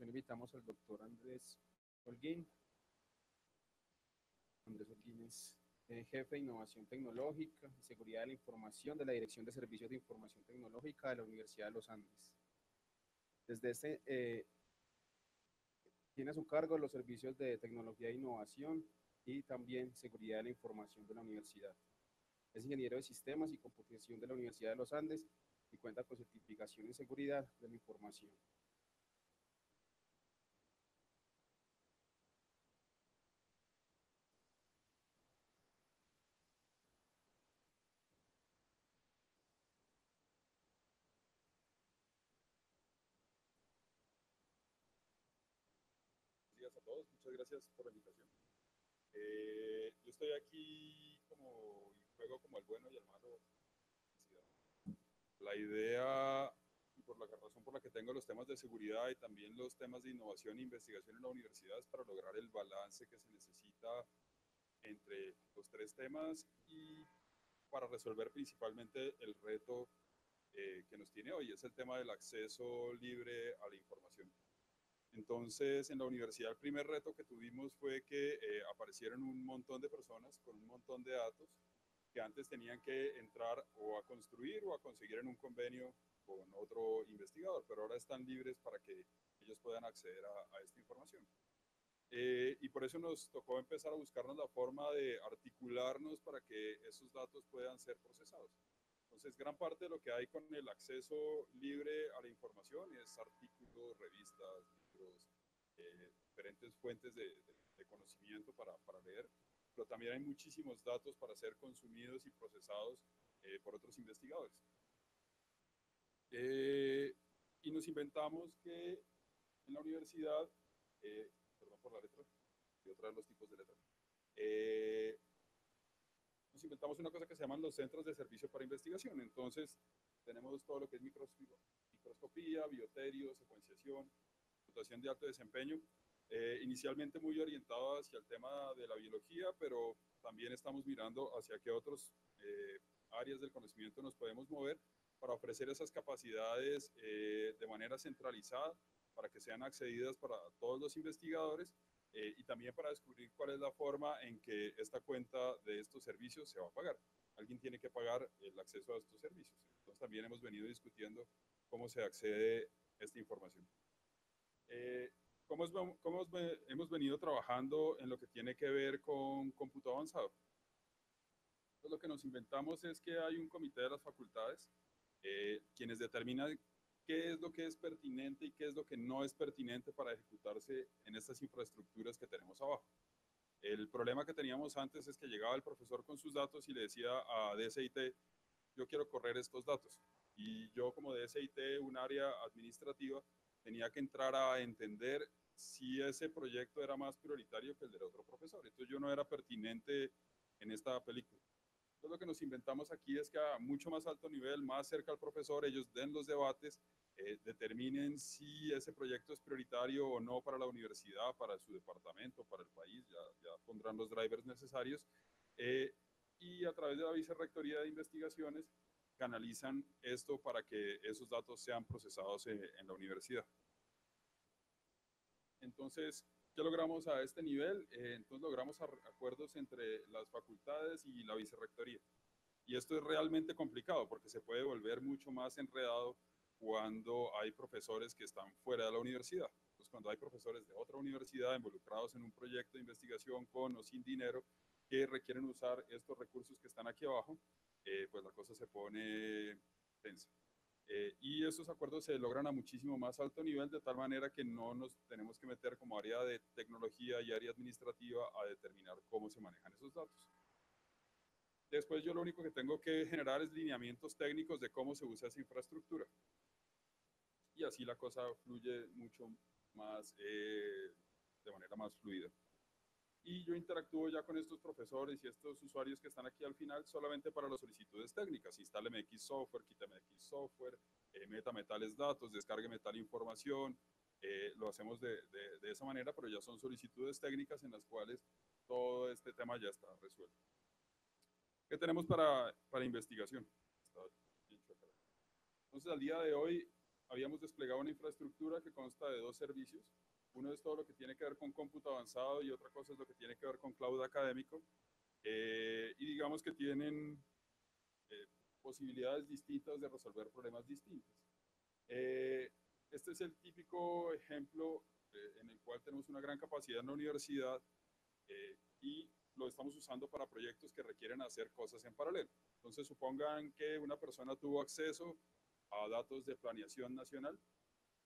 invitamos al doctor Andrés Holguín. Andrés Holguín es eh, jefe de innovación tecnológica y seguridad de la información de la Dirección de Servicios de Información Tecnológica de la Universidad de los Andes. Desde este, eh, tiene a su cargo los servicios de tecnología e innovación y también seguridad de la información de la universidad. Es ingeniero de sistemas y computación de la Universidad de los Andes y cuenta con certificación en seguridad de la información. A todos, muchas gracias por la invitación. Eh, yo estoy aquí como, juego como el bueno y el malo. La idea, y por la razón por la que tengo los temas de seguridad y también los temas de innovación e investigación en la universidad es para lograr el balance que se necesita entre los tres temas y para resolver principalmente el reto eh, que nos tiene hoy, es el tema del acceso libre a la información. Entonces, en la universidad el primer reto que tuvimos fue que eh, aparecieron un montón de personas con un montón de datos que antes tenían que entrar o a construir o a conseguir en un convenio con otro investigador, pero ahora están libres para que ellos puedan acceder a, esta información. Eh, y por eso nos tocó empezar a buscarnos la forma de articularnos para que esos datos puedan ser procesados. Entonces, gran parte de lo que hay con el acceso libre a la información es artículos, revistas, eh, diferentes fuentes de, conocimiento para, para, leer, pero también hay muchísimos datos para ser consumidos y procesados eh, por otros investigadores. Eh, y nos inventamos que en la universidad, perdón por la letra, y otra de los tipos de letra, nos inventamos una cosa que se llaman los centros de servicio para investigación. Entonces, tenemos todo lo que es microscopía, bioterio, secuenciación, de alto desempeño, eh, inicialmente muy orientado hacia el tema de la biología, pero también estamos mirando hacia qué otras eh, áreas del conocimiento nos podemos mover para ofrecer esas capacidades eh, de manera centralizada, para que sean accedidas para todos los investigadores y también para descubrir cuál es la forma en que esta cuenta de estos servicios se va a pagar. Alguien tiene que pagar el acceso a estos servicios. Entonces también hemos venido discutiendo cómo se accede a esta información. Eh, ¿cómo, hemos venido trabajando en lo que tiene que ver con cómputo avanzado? Pues lo que nos inventamos es que hay un comité de las facultades, eh, quienes determinan qué es lo que es pertinente y qué es lo que no es pertinente para ejecutarse en estas infraestructuras que tenemos abajo. El problema que teníamos antes es que llegaba el profesor con sus datos y le decía a DSIT, yo quiero correr estos datos. Y yo como DSIT, un área administrativa, tenía que entrar a entender si ese proyecto era más prioritario que el del otro profesor. Entonces yo no era pertinente en esta película. Entonces lo que nos inventamos aquí es que a mucho más alto nivel, más cerca al profesor, ellos den los debates, eh, determinen si ese proyecto es prioritario o no para la universidad, para su departamento, para el país, ya, pondrán los drivers necesarios. Eh, y a través de la Vicerrectoría de Investigaciones canalizan esto para que esos datos sean procesados en, la universidad. Entonces, ¿qué logramos a este nivel? Eh, entonces logramos acuerdos entre las facultades y la vicerrectoría. Y esto es realmente complicado porque se puede volver mucho más enredado cuando hay profesores que están fuera de la universidad. Entonces, cuando hay profesores de otra universidad involucrados en un proyecto de investigación con o sin dinero que requieren usar estos recursos que están aquí abajo, eh, pues la cosa se pone tensa. Eh, y esos acuerdos se logran a muchísimo más alto nivel, de tal manera que no nos tenemos que meter como área de tecnología y área administrativa a determinar cómo se manejan esos datos. Después yo lo único que tengo que generar es lineamientos técnicos de cómo se usa esa infraestructura. Y así la cosa fluye mucho más, eh, de manera más fluida y yo interactúo ya con estos profesores y estos usuarios que están aquí al final solamente para las solicitudes técnicas. Instale MX software, quítame MX software, eh, meta metales datos, descargue metal información. Eh, lo hacemos de, de, esa manera, pero ya son solicitudes técnicas en las cuales todo este tema ya está resuelto. ¿Qué tenemos para, para investigación? Entonces, al día de hoy habíamos desplegado una infraestructura que consta de dos servicios. Uno es todo lo que tiene que ver con cómputo avanzado y otra cosa es lo que tiene que ver con cloud académico. Eh, y digamos que tienen eh, posibilidades distintas de resolver problemas distintos. Eh, este es el típico ejemplo en el cual tenemos una gran capacidad en la universidad y lo estamos usando para proyectos que requieren hacer cosas en paralelo. Entonces, supongan que una persona tuvo acceso a datos de planeación nacional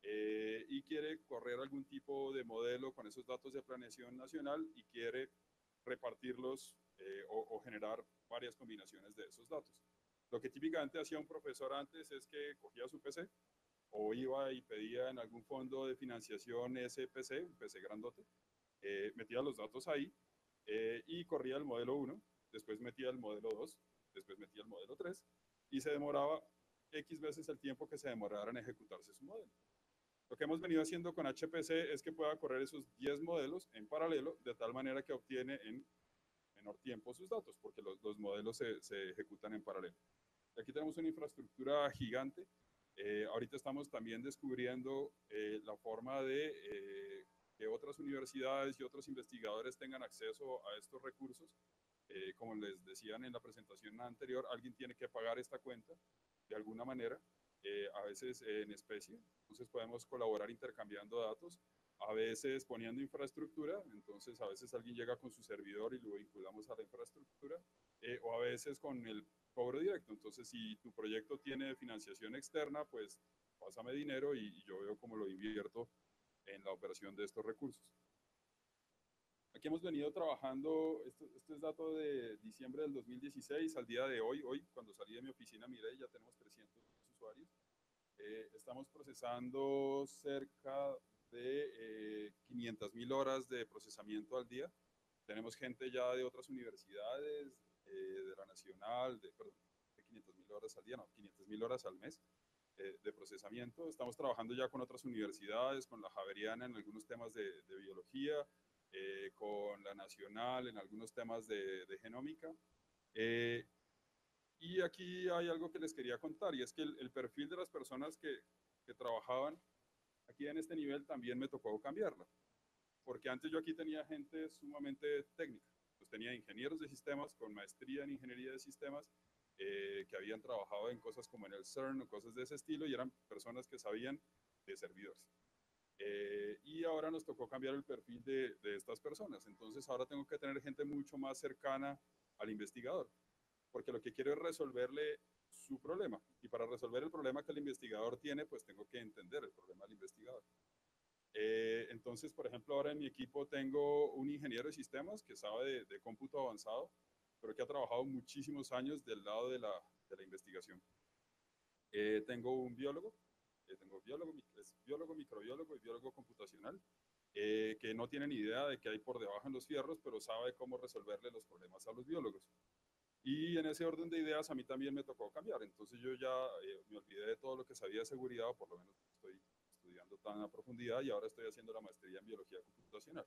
eh, y quiere correr algún tipo de modelo con esos datos de planeación nacional y quiere repartirlos eh, o, generar varias combinaciones de esos datos. Lo que típicamente hacía un profesor antes es que cogía su PC o iba y pedía en algún fondo de financiación ese PC, un PC grandote, eh, metía los datos ahí y corría el modelo 1, después metía el modelo 2, después metía el modelo 3 y se demoraba X veces el tiempo que se demorara en ejecutarse su modelo. Lo que hemos venido haciendo con HPC es que pueda correr esos 10 modelos en paralelo, de tal manera que obtiene en menor tiempo sus datos, porque los, los modelos se, se, ejecutan en paralelo. Aquí tenemos una infraestructura gigante. Eh, ahorita estamos también descubriendo eh, la forma de eh, que otras universidades y otros investigadores tengan acceso a estos recursos. como les decían en la presentación anterior, alguien tiene que pagar esta cuenta de alguna manera, eh, a veces en especie, entonces podemos colaborar intercambiando datos, a veces poniendo infraestructura, entonces a veces alguien llega con su servidor y lo vinculamos a la infraestructura, eh, o a veces con el cobro directo, entonces si tu proyecto tiene financiación externa, pues pásame dinero y, y yo veo cómo lo invierto en la operación de estos recursos. Aquí hemos venido trabajando, esto, es dato de diciembre del 2016, al día de hoy, hoy cuando salí de mi oficina miré, ya tenemos 300 usuarios. Eh, estamos procesando cerca de 500 eh, mil horas de procesamiento al día. Tenemos gente ya de otras universidades, eh, de la Nacional, de, perdón, de 500 mil horas al día, no, 500 mil horas al mes de procesamiento. Estamos trabajando ya con otras universidades, con la Javeriana en algunos temas de, de biología, eh, con la nacional en algunos temas de, genómica. Eh, y aquí hay algo que les quería contar, y es que el, perfil de las personas que, que, trabajaban aquí en este nivel también me tocó cambiarlo. Porque antes yo aquí tenía gente sumamente técnica. Pues tenía ingenieros de sistemas con maestría en ingeniería de sistemas eh, que habían trabajado en cosas como en el CERN o cosas de ese estilo y eran personas que sabían de servidores. Eh, y ahora nos tocó cambiar el perfil de, de, estas personas. Entonces ahora tengo que tener gente mucho más cercana al investigador, porque lo que quiero es resolverle su problema. Y para resolver el problema que el investigador tiene, pues tengo que entender el problema del investigador. Eh, entonces, por ejemplo, ahora en mi equipo tengo un ingeniero de sistemas que sabe de, cómputo avanzado, pero que ha trabajado muchísimos años del lado de la, de la investigación. Eh, tengo un biólogo tengo biólogo, es biólogo, microbiólogo y biólogo computacional, eh, que no tienen idea de qué hay por debajo en los fierros, pero sabe cómo resolverle los problemas a los biólogos. Y en ese orden de ideas a mí también me tocó cambiar, entonces yo ya eh, me olvidé de todo lo que sabía de seguridad, o por lo menos estoy estudiando tan a profundidad y ahora estoy haciendo la maestría en biología computacional,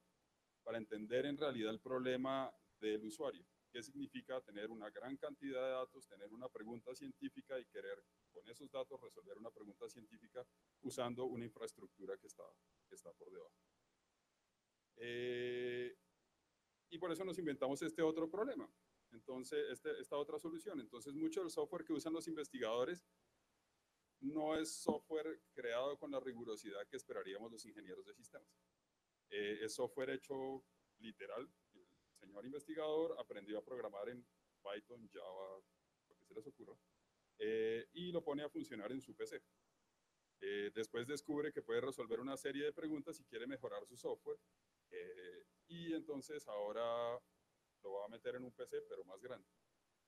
para entender en realidad el problema del usuario qué significa tener una gran cantidad de datos, tener una pregunta científica y querer con esos datos resolver una pregunta científica usando una infraestructura que está, que está por debajo. Eh, y por eso nos inventamos este otro problema. Entonces, este, esta otra solución. Entonces, mucho del software que usan los investigadores no es software creado con la rigurosidad que esperaríamos los ingenieros de sistemas. Eh, es software hecho literal señor investigador aprendió a programar en Python, Java, lo que se les ocurra, eh, y lo pone a funcionar en su PC. Eh, después descubre que puede resolver una serie de preguntas y quiere mejorar su software, eh, y entonces ahora lo va a meter en un PC, pero más grande.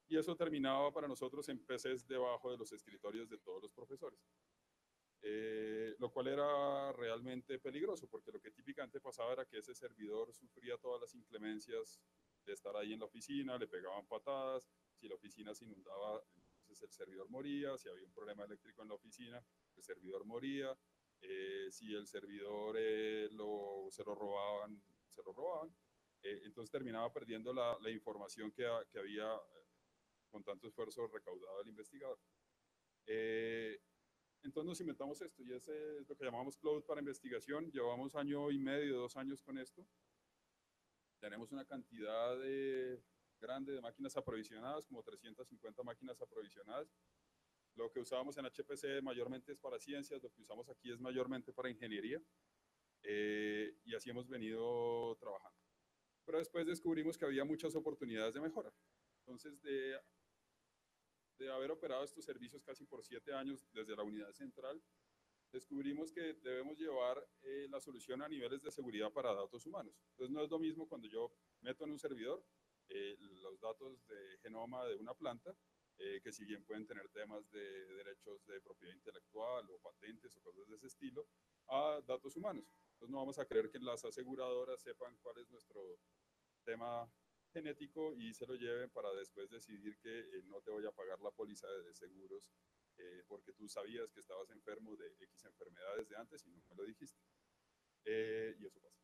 Y eso terminaba para nosotros en PCs debajo de los escritorios de todos los profesores. Eh, lo cual era realmente peligroso, porque lo que típicamente pasaba era que ese servidor sufría todas las inclemencias de estar ahí en la oficina, le pegaban patadas, si la oficina se inundaba, entonces el servidor moría, si había un problema eléctrico en la oficina, el servidor moría, eh, si el servidor eh, lo, se lo robaban, se lo robaban, entonces terminaba perdiendo la, la información que, que, había con tanto esfuerzo recaudado el investigador. Entonces nos inventamos esto y ese es lo que llamamos Cloud para investigación. Llevamos año y medio, dos años con esto. Tenemos una cantidad de, grande de máquinas aprovisionadas, como 350 máquinas aprovisionadas. Lo que usábamos en HPC mayormente es para ciencias, lo que usamos aquí es mayormente para ingeniería. Eh, y así hemos venido trabajando. Pero después descubrimos que había muchas oportunidades de mejora. Entonces, de de haber operado estos servicios casi por siete años desde la unidad central, descubrimos que debemos llevar eh, la solución a niveles de seguridad para datos humanos. Entonces no es lo mismo cuando yo meto en un servidor eh, los datos de genoma de una planta, eh, que si bien pueden tener temas de derechos de propiedad intelectual o patentes o cosas de ese estilo, a datos humanos. Entonces no vamos a creer que las aseguradoras sepan cuál es nuestro tema genético y se lo lleven para después decidir que eh, no te voy a pagar la póliza de seguros eh, porque tú sabías que estabas enfermo de X enfermedades de antes y no me lo dijiste. Eh, y eso pasa.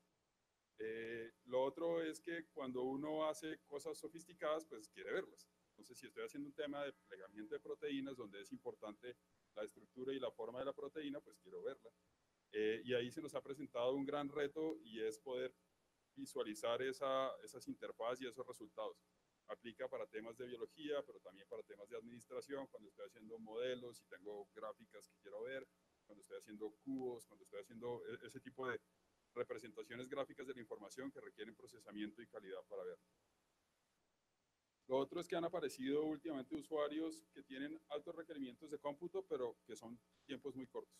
lo otro es que cuando uno hace cosas sofisticadas, pues quiere verlas. Entonces, si estoy haciendo un tema de plegamiento de proteínas, donde es importante la estructura y la forma de la proteína, pues quiero verla. Y ahí se nos ha presentado un gran reto y es poder visualizar esa, esas interfaces y esos resultados. Aplica para temas de biología, pero también para temas de administración, cuando estoy haciendo modelos y tengo gráficas que quiero ver, cuando estoy haciendo cubos, cuando estoy haciendo e, ese tipo de representaciones gráficas de la información que requieren procesamiento y calidad para ver. Lo otro es que han aparecido últimamente usuarios que tienen altos requerimientos de cómputo, pero que son tiempos muy cortos.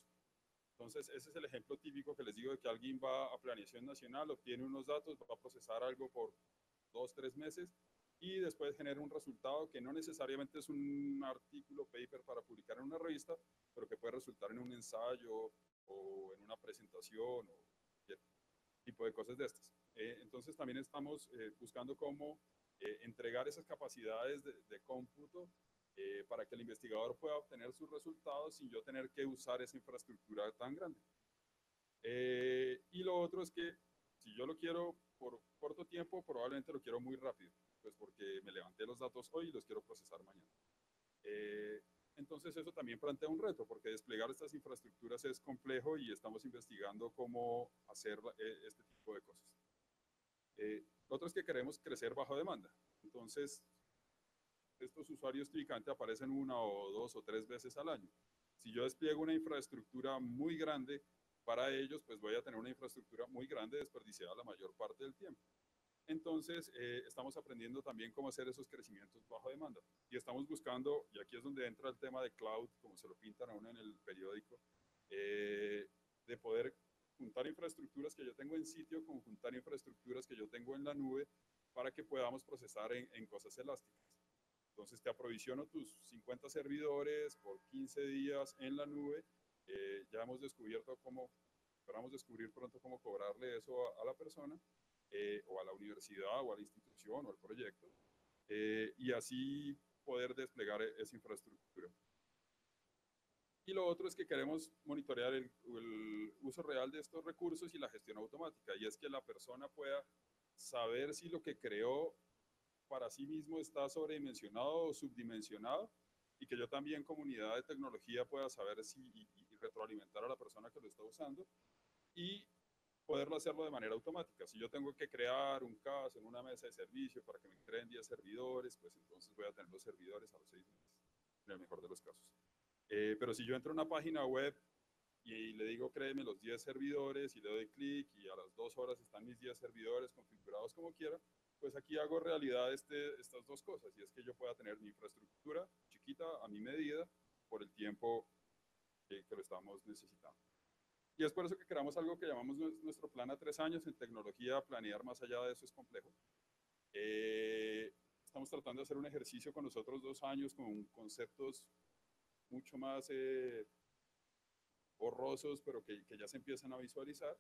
Entonces, ese es el ejemplo típico que les digo de que alguien va a planeación nacional, obtiene unos datos, va a procesar algo por dos, tres meses y después genera un resultado que no necesariamente es un artículo, paper para publicar en una revista, pero que puede resultar en un ensayo o en una presentación o cualquier tipo de cosas de estas. Eh, entonces, también estamos eh, buscando cómo eh, entregar esas capacidades de, de cómputo eh, para que el investigador pueda obtener sus resultados sin yo tener que usar esa infraestructura tan grande. Eh, y lo otro es que si yo lo quiero por corto tiempo, probablemente lo quiero muy rápido, pues porque me levanté los datos hoy y los quiero procesar mañana. Eh, entonces eso también plantea un reto, porque desplegar estas infraestructuras es complejo y estamos investigando cómo hacer este tipo de cosas. lo otro es que queremos crecer bajo demanda. Entonces, estos usuarios típicamente aparecen una o dos o tres veces al año. Si yo despliego una infraestructura muy grande para ellos, pues voy a tener una infraestructura muy grande desperdiciada la mayor parte del tiempo. Entonces, eh, estamos aprendiendo también cómo hacer esos crecimientos bajo demanda. Y estamos buscando, y aquí es donde entra el tema de cloud, como se lo pintan aún en el periódico, eh, de poder juntar infraestructuras que yo tengo en sitio con juntar infraestructuras que yo tengo en la nube para que podamos procesar en cosas elásticas. Entonces te aprovisiono tus 50 servidores por 15 días en la nube. Eh, ya hemos descubierto cómo, esperamos descubrir pronto cómo cobrarle eso a, la persona eh, o a la universidad o a la institución o al proyecto. Eh, y así poder desplegar esa infraestructura. Y lo otro es que queremos monitorear el, el, uso real de estos recursos y la gestión automática. Y es que la persona pueda saber si lo que creó para sí mismo está sobredimensionado o subdimensionado y que yo también comunidad de tecnología pueda saber si y, retroalimentar a la persona que lo está usando y poderlo hacerlo de manera automática. Si yo tengo que crear un caso en una mesa de servicio para que me creen 10 servidores, pues entonces voy a tener los servidores a los 6 meses, en el mejor de los casos. Eh, pero si yo entro a una página web y le digo créeme los 10 servidores y le doy clic y a las 2 horas están mis 10 servidores configurados como quiera, pues aquí hago realidad este, estas dos cosas, y es que yo pueda tener mi infraestructura chiquita a mi medida por el tiempo que, lo estamos necesitando. Y es por eso que creamos algo que llamamos nuestro plan a tres años. En tecnología, planear más allá de eso es complejo. Eh, estamos tratando de hacer un ejercicio con nosotros dos años con conceptos mucho más eh, borrosos, pero que, que ya se empiezan a visualizar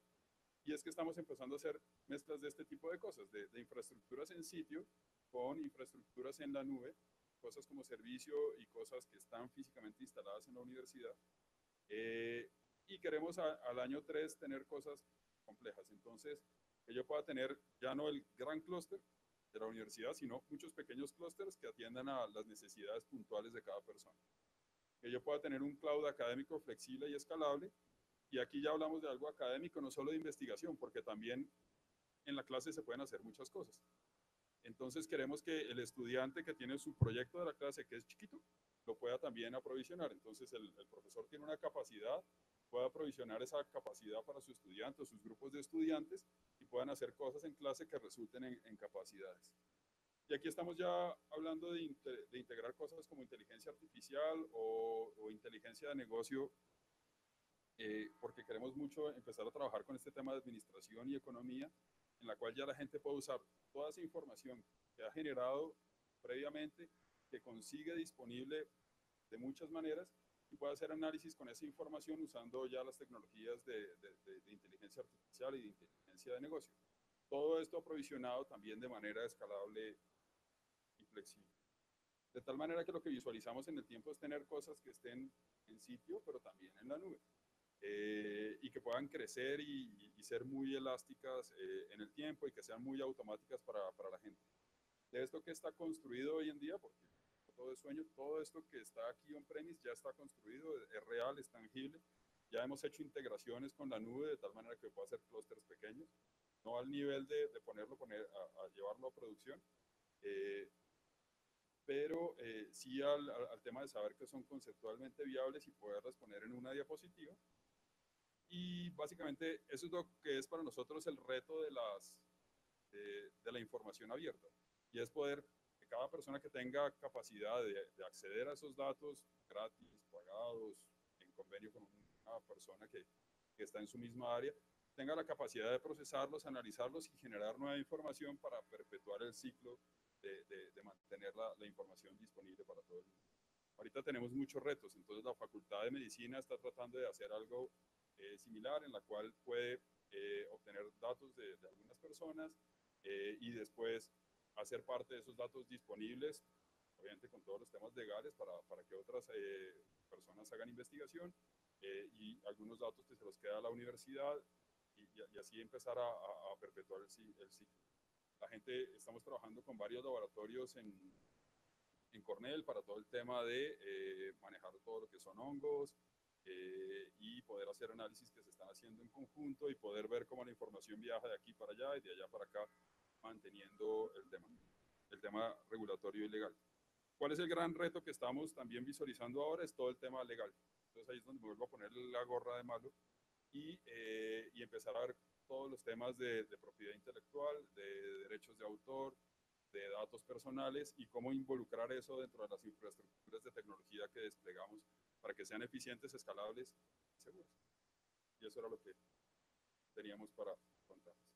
y es que estamos empezando a hacer mezclas de este tipo de cosas, de, infraestructuras en sitio con infraestructuras en la nube, cosas como servicio y cosas que están físicamente instaladas en la universidad. Eh, y queremos al año 3 tener cosas complejas. Entonces, que yo pueda tener ya no el gran clúster de la universidad, sino muchos pequeños clústeres que atiendan a las necesidades puntuales de cada persona. que yo pueda tener un cloud académico flexible y escalable. Y aquí ya hablamos de algo académico, no solo de investigación, porque también en la clase se pueden hacer muchas cosas. Entonces queremos que el estudiante que tiene su proyecto de la clase, que es chiquito, lo pueda también aprovisionar. Entonces el, profesor tiene una capacidad, pueda aprovisionar esa capacidad para su estudiante o sus grupos de estudiantes y puedan hacer cosas en clase que resulten en, capacidades. Y aquí estamos ya hablando de, de, integrar cosas como inteligencia artificial o, o inteligencia de negocio, eh, porque queremos mucho empezar a trabajar con este tema de administración y economía, en la cual ya la gente puede usar toda esa información que ha generado previamente, que consigue disponible de muchas maneras y puede hacer análisis con esa información usando ya las tecnologías de, de, de, de inteligencia artificial y de inteligencia de negocio. Todo esto aprovisionado también de manera escalable y flexible. De tal manera que lo que visualizamos en el tiempo es tener cosas que estén en sitio, pero también en la nube. Eh, y que puedan crecer y, y ser muy elásticas eh, en el tiempo y que sean muy automáticas para, para, la gente. De esto que está construido hoy en día, porque todo es sueño, todo esto que está aquí on-premise ya está construido, es real, es tangible. Ya hemos hecho integraciones con la nube de tal manera que pueda hacer clústeres pequeños, no al nivel de, de ponerlo, poner, a, a, llevarlo a producción, eh, pero eh, sí al, al, tema de saber que son conceptualmente viables y poderlas poner en una diapositiva y básicamente eso es lo que es para nosotros el reto de, las, de, de la información abierta. Y es poder que cada persona que tenga capacidad de, de, acceder a esos datos gratis, pagados, en convenio con una persona que, que está en su misma área, tenga la capacidad de procesarlos, analizarlos y generar nueva información para perpetuar el ciclo de, de, de mantener la, la, información disponible para todo el mundo. Ahorita tenemos muchos retos, entonces la Facultad de Medicina está tratando de hacer algo eh, similar en la cual puede eh, obtener datos de, de, algunas personas eh, y después hacer parte de esos datos disponibles, obviamente con todos los temas legales para, para que otras eh, personas hagan investigación y algunos datos que se los queda a la universidad y, y así empezar a, a, a perpetuar el, el, ciclo. La gente, estamos trabajando con varios laboratorios en, en Cornell para todo el tema de manejar todo lo que son hongos, eh, y poder hacer análisis que se están haciendo en conjunto y poder ver cómo la información viaja de aquí para allá y de allá para acá, manteniendo el tema, el tema regulatorio y legal. ¿Cuál es el gran reto que estamos también visualizando ahora? Es todo el tema legal. Entonces ahí es donde me vuelvo a poner la gorra de malo y, eh, y empezar a ver todos los temas de, de propiedad intelectual, de derechos de autor, de datos personales y cómo involucrar eso dentro de las infraestructuras de tecnología que desplegamos para que sean eficientes, escalables y seguros. Y eso era lo que teníamos para contarles.